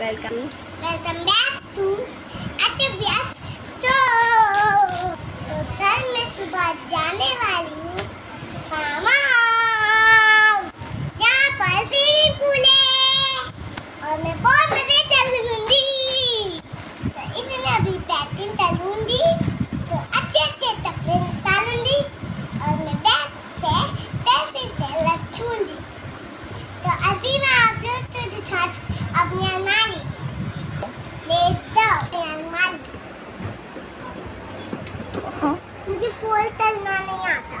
Welcome welcome back to H तो sir, मैं सुबह जाने वाली हूँ। हाउस यहाँ पर स्विमिंग पूल और मैं बहुत मज़े चलूँगी तो इसमें अभी पैकिंग करूँगी तो अच्छे अच्छे कपड़े निकालूँगी। और मैं बैग से पैसे रखूँगी तो अभी मैं आप लोग को दिखा अपनी अलमारी लेता हूँ अपनी अलमारी हाँ मुझे फूल तलना नहीं आता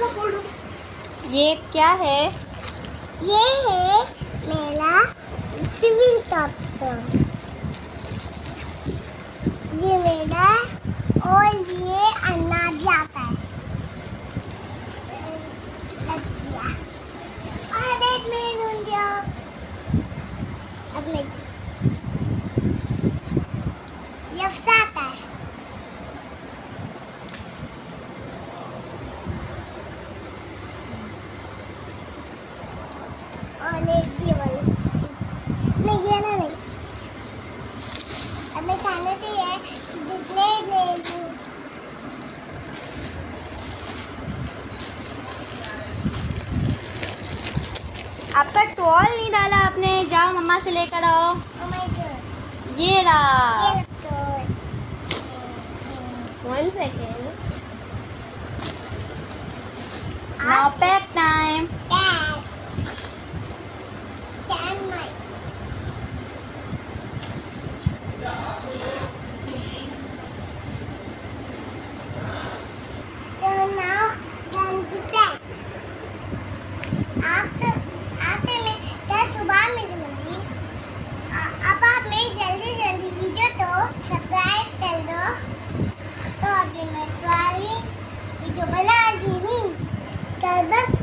ये क्या है? ये है मेरा सिविल डॉक्टर ये मेरा और ये अनाज आता है। अब नहीं ये अफसा आता है और एक ये वाला नहीं ये ना नहीं अब खाने से जितने ले लूँ। आपका टॉल नहीं डाला आपने जाओ मम्मा से लेकर आओ। Oh. ये रहा। वन सेकेंड तो अभी मैं वाली वीडियो बना रही हूँ कल बस मैं मिल